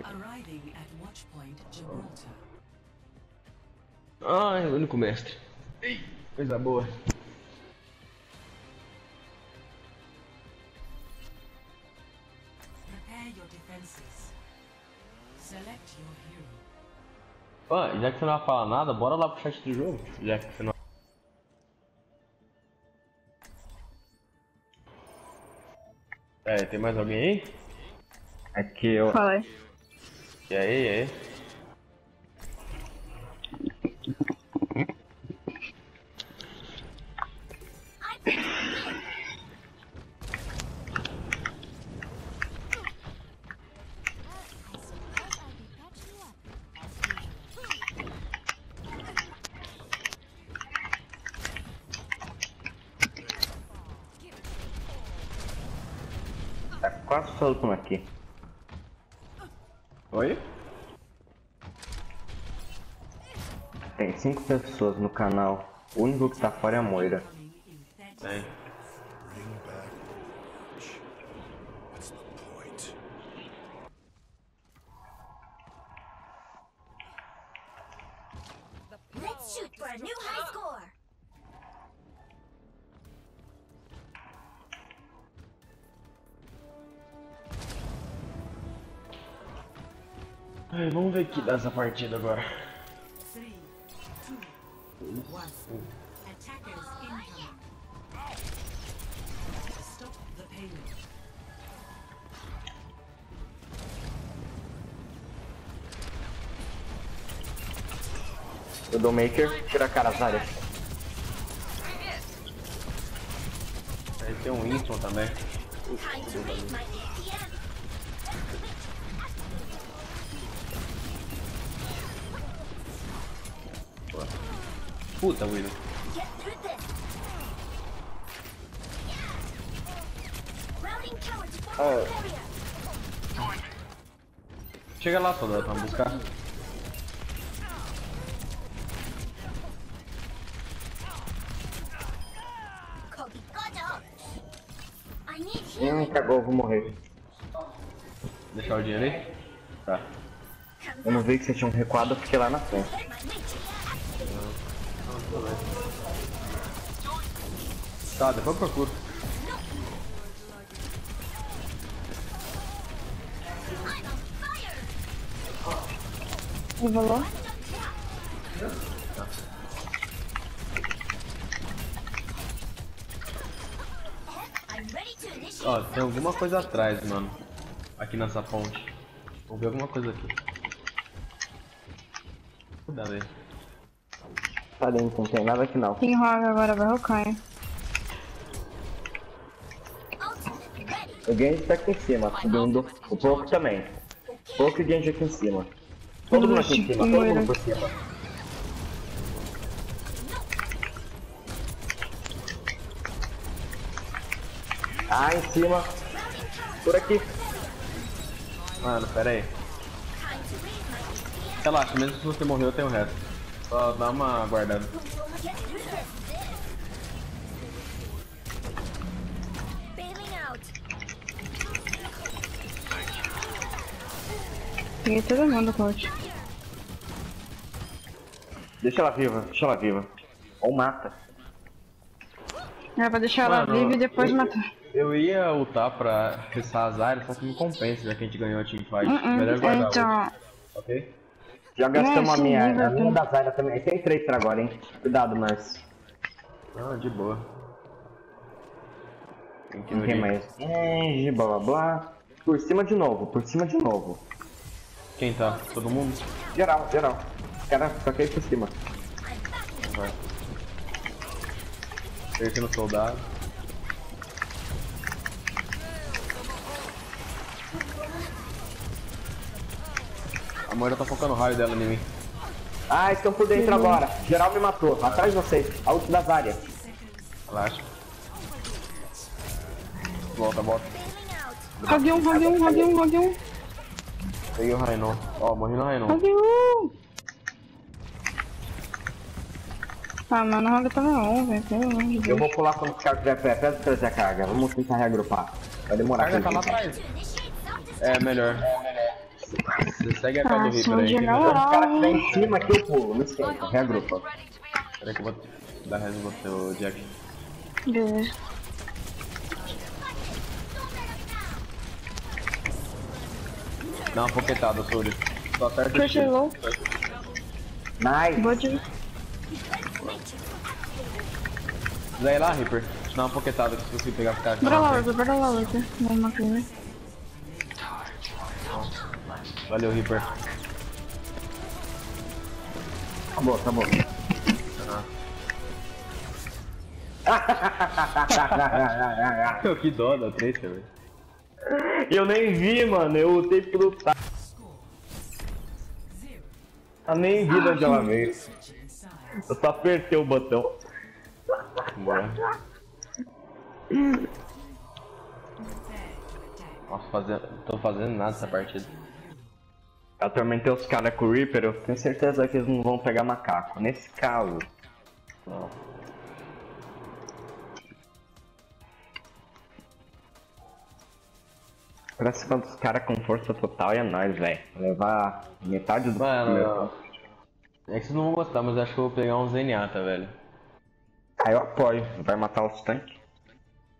aqui. Arriving at Watchpoint Gibraltar. Ai, o único mestre. Ei, coisa boa. Ó, já que você não vai falar nada, bora lá pro chat do jogo. Já que você não. É, tem mais alguém aí? Aqui eu. Falei. E aí, e aí? Tá quase solto aqui. Oi? Tem cinco pessoas no canal. O único que tá fora é a Moira. Coming in 30 Tem. Let's shoot for a new high Ai, vamos ver que dá essa partida agora. Eu dou maker, tira a cara as áreas. Aí tem um Winston também. Time Puta, form Oh. area. Chega lá, soldado, vamos buscar. Hum, cagou, vou morrer. Deixar o dinheiro aí? Tá. Eu não vi que você tinha um recuado, eu fiquei lá na frente. Tá, depois eu procuro. Initiate. Ó, tem alguma coisa atrás, mano. Aqui nessa ponte. Vamos ver alguma coisa aqui. Cuidado aí. Tá dentro, não tem nada aqui não. Tem rock agora, vai rocar, hein? O Genji tá aqui em cima, subindo. O Pouco também. Pouco e o Genji aqui em cima. Todo mundo aqui em cima, todo mundo por cima. Ah, em cima. Por aqui. Mano, pera aí. Relaxa, mesmo se você morrer eu tenho o resto. Só dá uma guardada. Peguei todo mundo, coach. Deixa ela viva, deixa ela viva. Ou mata. É pra deixar ela Mano, viva e depois eu- matar. Eu ia ultar pra restar as áreas, só que me compensa, já que a gente ganhou a teamfight. Uh Melhor -uh. guardar Então, ok? Já gastamos É, a minha, a minha da Zyra também. Tem três pra agora, hein? Cuidado, Mars. Ah, de boa. Tem que ir. mais Genji, blá blá blá. Por cima de novo, por cima de novo. Quem tá? Todo mundo? Geral, geral. Os caras só querem por cima. Vai. Cercando soldado. Moira tá focando o raio dela em mim. Ah, estão por dentro agora. Geral me matou. Atrás de vocês. A ult das áreas. Relaxa. Volta, volta. Rogue um, rogue um, rogue um, rogue um. Peguei o Rainon. Ó, morri no Rainon. Rogue um. Ah, mano, o rogue tava on, velho. Pelo amor de Eu vou pular quando os caras tiver pé. Pede trazer a carga. Vamos tentar reagrupar. Vai demorar. Carga tá lá atrás. Initiate self-destruct. É, melhor. Você segue a cara do Reaper aí. Os caras moral, que tá hein? em cima que eu pulo, não esquenta, reagrupa. Peraí que eu vou dar res no ô Jack. Beleza. Dá uma poketada, Suri. Só acerta o tiro. Nice. Vou de... Ir lá, Reaper? Te dá uma poketada que se você pegar que Bora lá, Ursa, bora lá, Ursa. Vamos aqui, né? Valeu, Reaper. Acabou, acabou. que dó da treta, velho. Eu nem vi, mano. Eu ultei pro tá. Eu nem vi de onde ela veio. Eu só apertei o botão. Bora. Nossa, fazendo... tô fazendo nada essa partida. Eu atormentei os caras com o Reaper, eu tenho certeza que eles não vão pegar macaco. Nesse caso. Não. Parece quando os caras com força total e é nóis, velho. Levar metade do Mano, não. É que vocês não vão gostar, mas acho que eu vou pegar um Zenyatta, velho. Aí eu apoio. Vai matar os tanques.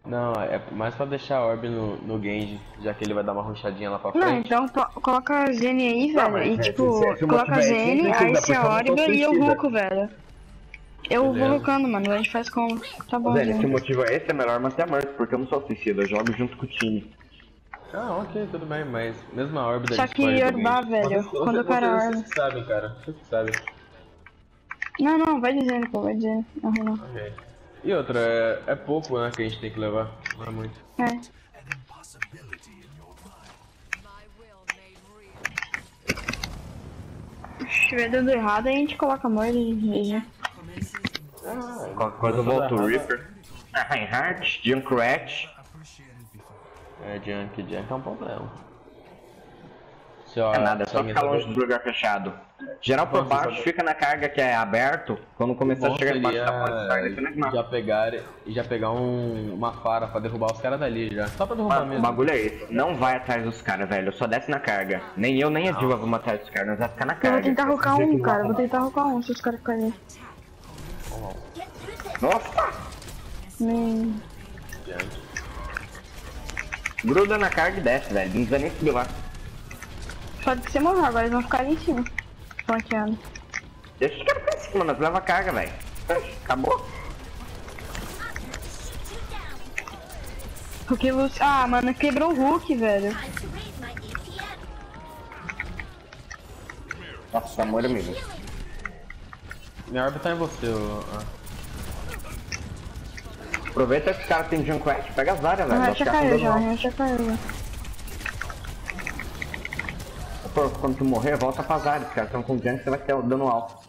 Não, é mais pra deixar a Orb no, no Genji, já que ele vai dar uma ruxadinha lá pra Não, frente. então po- coloca a Zene aí, velho. mas e é, tipo, o coloca a Zene, precisa, aí se a não tô e eu suicida. Ruko, velho. Eu vou Beleza. Rukando, mano. A gente faz como? Tá bom, Zé, se o Zene. motivo é esse, é melhor manter a morte, porque eu não sou suicida, eu jogo junto com o time. Ah, ok, tudo bem, mas mesmo a Orb da Só que Genji. velho, Vocês- quando eu quero vocês, Orb. vocês que sabem, cara. Vocês que sabem. Não, não, vai dizendo, pô, vai dizendo. Não, não. Ok. E outra, é, é pouco, né, que a gente tem que levar. Não é muito. É. Se tiver dando errado, a gente coloca a morte e já. Qualquer coisa eu volto o Reaper. Ah, Reinhardt, Junkrat. É, Junk, Junk é um problema. É nada, é só ficar tá- longe do lugar fechado. Geral por baixo, sabe- fica na carga que é aberto. Quando começar a chegar embaixo da seria porta, já pegar e já pegar um, uma fara pra derrubar os caras dali já. Só pra derrubar o mesmo. bagulho é esse. Não vai atrás dos caras, velho. Só desce na carga. Nem eu, nem a Diva vamos atrás dos caras. Nós vamos ficar na Eu carga. vou tentar rocar um, cara. Vou tentar rocar um se os caras ficarem. Nossa! Junk. Gruda na carga e desce, velho. Não precisa nem subir lá. Só de que você morreu, agora eles vão ficar ali em cima. Flanqueando. Deixa os caras pra cima, nós leva a carga, velho. Acabou. Porque você. Ah, mano, quebrou o Hulk, velho. Nossa, amor amigo. Minha orbe tá em você, ô. ah. Aproveita que os caras tem Junkrat, pega as áreas, velho. Red já caiu já, já caiu já. Quando tu morrer, volta pras áreas. Os caras estão com Junk, você vai ter dano alto.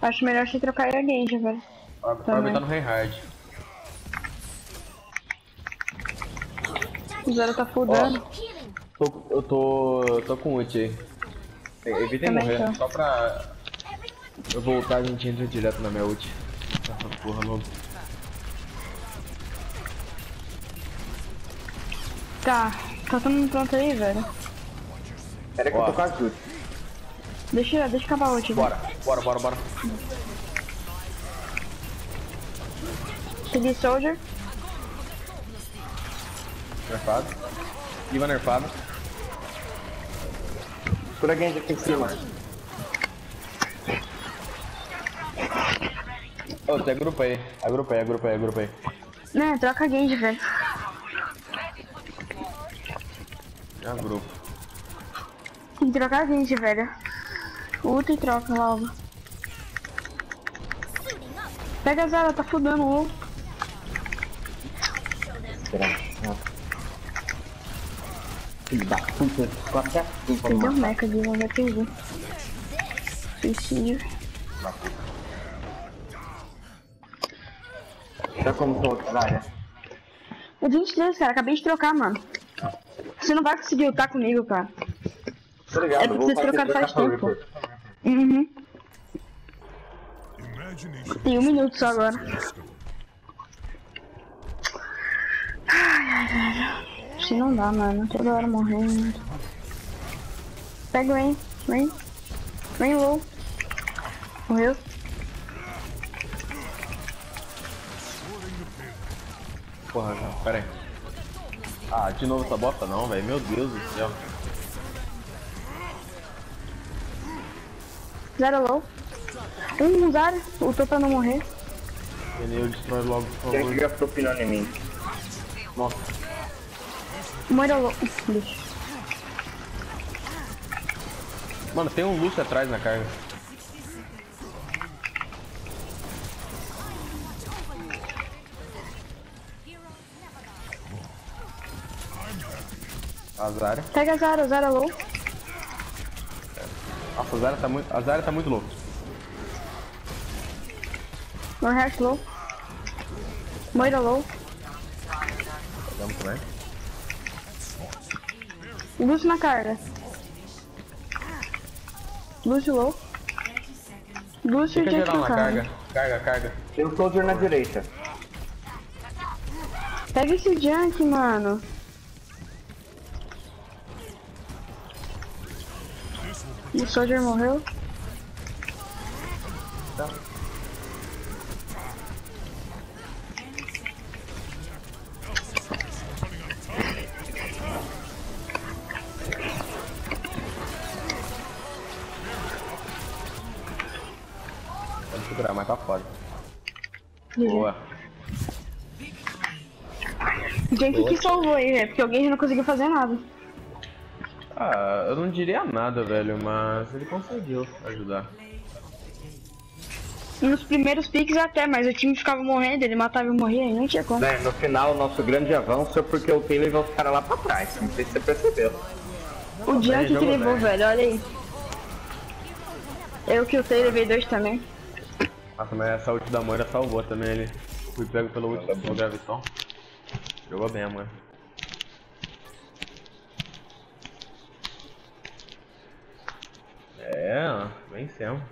Acho melhor você trocar a Genji, velho. Orbe tá no Reinhard. O Zero tá full dano. Tô, eu tô. tô com ult aí. Evitem morrer, tô. só pra eu voltar a gente entra direto na minha ult. Essa porra logo. Tá, tá todo mundo pronto aí, velho. Pera que eu tô quase tudo. Deixa, deixa acabar o velho. Bora, bora, bora, bora. Segui Soldier. Nerfado. Diva nerfado. Cura Genji aqui em cima. Ô, você agrupa aí. Agrupa aí, agrupa aí, agrupa aí. Né, troca a Genji, velho. Agrupa. Tem que trocar a Genji, velho. Ulta e troca logo. Pega a Zara, tá fudando o. Filho da puta, ficou até assim o matar. mecha de vai perder. Suicídio. Tá como tô áreas. É 23, cara. Acabei de trocar, mano. Você não vai conseguir lutar comigo, cara. Tô ligado, É porque vou vocês trocaram faz tempo. Uhum. Tem um minuto só agora. wisdom. Assim não dá, mano. Toda hora morrendo. Pega o Rain. Rain. Rain low. Morreu. Porra, cara, pera aí. Ah, de novo essa bosta não, velho. Meu Deus do céu. Zero low. Um zero. Lutou pra não morrer. Pneu destrói logo, por favor. que já propinando em mim? Nossa, Moira low. Mano, tem um Lúcio atrás na carga. A Zarya. Pega zero. Zero low. Nossa, a Zarya tá muito. A Zarya tá muito louca. Norhash low. Moira low. Pegamos também. Lúcio na carga. Lúcio low. Fica e Jack geral na carga. Carga, carga. Tem o Soldier na direita. Pega esse junk, mano. O Soldier morreu. Pode segurar, mas tá foda. GG. Boa. Gente que salvou aí, velho, porque alguém já não conseguiu fazer nada. Ah, eu não diria nada, velho, mas ele conseguiu ajudar. Nos primeiros piques até, mas o time ficava morrendo, ele matava e morria, e não tinha como. Né, no final, o nosso grande avanço é porque o Taylor levou os caras lá pra trás. Não sei se você percebeu. O Junk que levou, bem. velho, olha aí. Eu que lutei, levei dois também. Nossa, mas essa ult da Moira salvou também ele. Fui pego pelo ult do Graviton. Jogou bem, mano. É, vencemos.